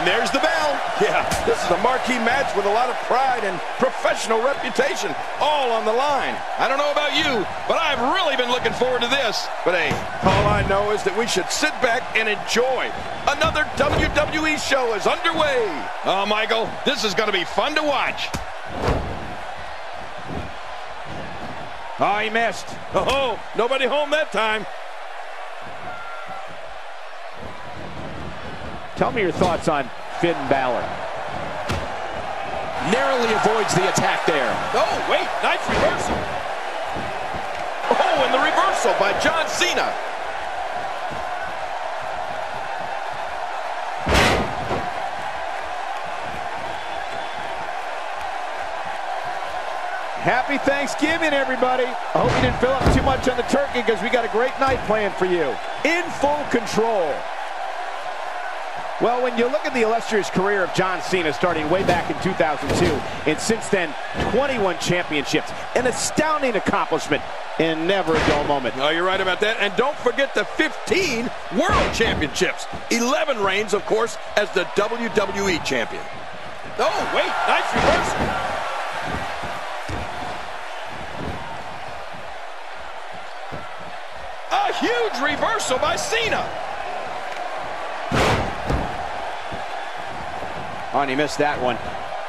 And there's the bell. Yeah, this is a marquee match with a lot of pride and professional reputation all on the line. I don't know about you, but I've really been looking forward to this. But hey, all I know is that we should sit back and enjoy. Another WWE show is underway. Oh, Michael, this is going to be fun to watch. Oh, he missed. Oh, ho. nobody home that time. Tell me your thoughts on Finn Balor. Narrowly avoids the attack there. Oh, wait, nice reversal. Oh, and the reversal by John Cena. Happy Thanksgiving, everybody. I hope you didn't fill up too much on the turkey because we got a great night planned for you. In full control. Well, when you look at the illustrious career of John Cena starting way back in 2002, and since then, 21 championships, an astounding accomplishment and never a dull moment. Oh, you're right about that. And don't forget the 15 World Championships. 11 reigns, of course, as the WWE Champion. Oh, wait, nice reversal. A huge reversal by Cena. Oh, and he missed that one.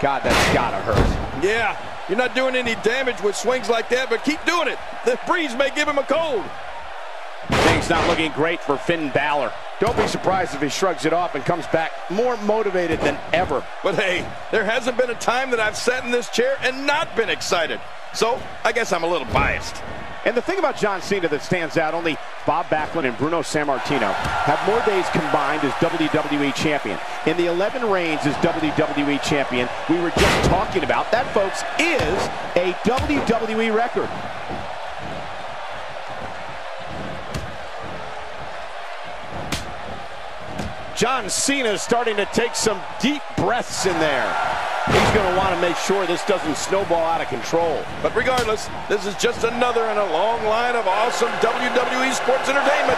God, that's gotta hurt. Yeah, you're not doing any damage with swings like that, but keep doing it. The breeze may give him a cold. Things not looking great for Finn Balor. Don't be surprised if he shrugs it off and comes back more motivated than ever. But hey, there hasn't been a time that I've sat in this chair and not been excited. So, I guess I'm a little biased. And the thing about John Cena that stands out, only Bob Backlund and Bruno Sammartino have more days combined as WWE Champion. In the 11 reigns as WWE Champion we were just talking about, that, folks, is a WWE record. John Cena is starting to take some deep breaths in there. He's going to want to make sure this doesn't snowball out of control. But regardless, this is just another in a long line of awesome WWE sports entertainment.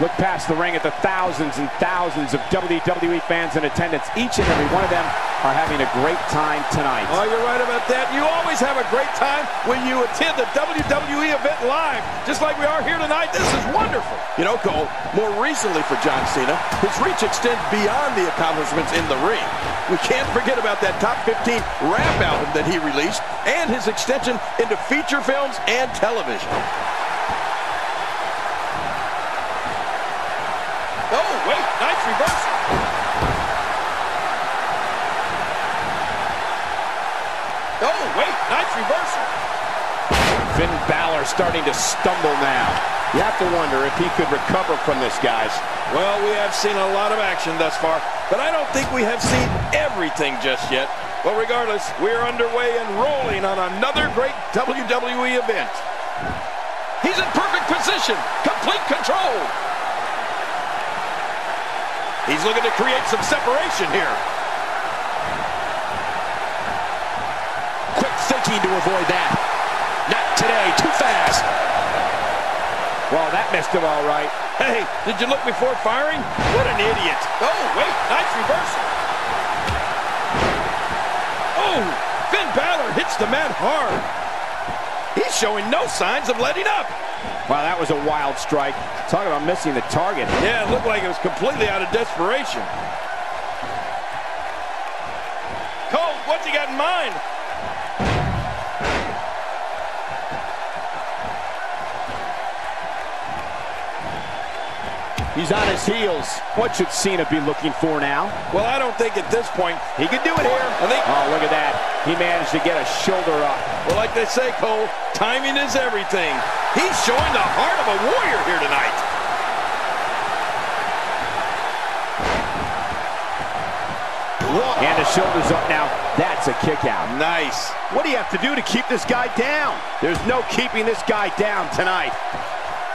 Look past the ring at the thousands and thousands of WWE fans in attendance. Each and every one of them are having a great time tonight. Oh, you're right about that. You always have a great time when you attend the WWE event live, just like we are here tonight. This is wonderful. You know, Cole, more recently for John Cena, his reach extends beyond the accomplishments in the ring. We can't forget about that top 15 rap album that he released and his extension into feature films and television. Oh, wait, nice reversal. Oh, wait, nice reversal. Finn Balor starting to stumble now. You have to wonder if he could recover from this, guys. Well, we have seen a lot of action thus far, but I don't think we have seen everything just yet. Well, regardless, we're underway and rolling on another great WWE event. He's in perfect position, complete control. He's looking to create some separation here. Quick thinking to avoid that. Today, too fast. Well, that missed him all right. Hey, did you look before firing? What an idiot. Oh, wait, nice reversal. Oh, Finn Balor hits the mat hard. He's showing no signs of letting up. Wow, that was a wild strike. Talk about missing the target. Yeah, it looked like it was completely out of desperation. Cole, what's he got in mind? He's on his heels. What should Cena be looking for now? Well, I don't think at this point He could do it here. I think- Oh, look at that. He managed to get a shoulder up. Well, like they say, Cole, timing is everything. He's showing the heart of a warrior here tonight. And the shoulder's up now. That's a kick out. Nice. What do you have to do to keep this guy down? There's no keeping this guy down tonight.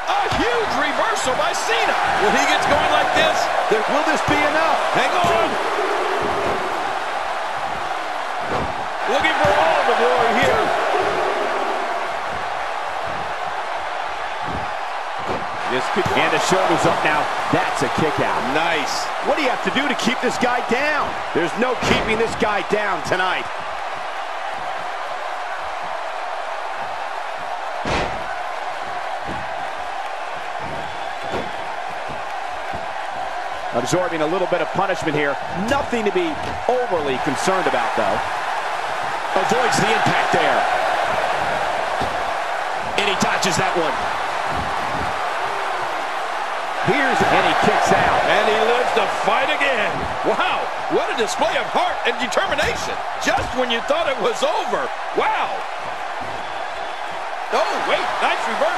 A huge reversal by Cena. When he gets going like this, there, will this be enough? Hang on. Looking for all the glory here. This could and the shoulder's up now. That's a kick out. Nice. What do you have to do to keep this guy down? There's no keeping this guy down tonight. Absorbing a little bit of punishment here. Nothing to be overly concerned about, though. Avoids the impact there. And he dodges that one. Here's and he kicks out. And he lives to fight again. Wow, what a display of heart and determination. Just when you thought it was over. Wow. Oh, wait, nice reversal.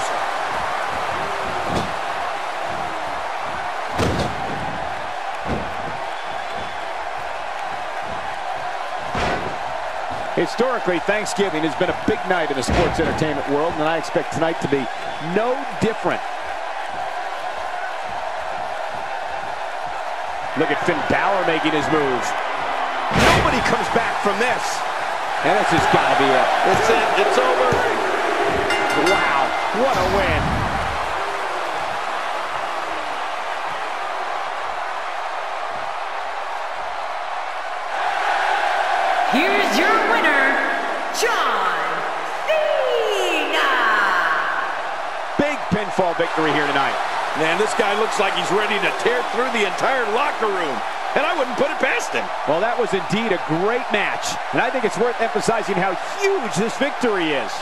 Historically, Thanksgiving has been a big night in the sports entertainment world, and I expect tonight to be no different. Look at Finn Balor making his moves. Nobody comes back from this. And this has got to be it. It's it. It's over. Wow, what a win. Pinfall victory here tonight. Man, this guy looks like he's ready to tear through the entire locker room. And I wouldn't put it past him. Well, that was indeed a great match. And I think it's worth emphasizing how huge this victory is.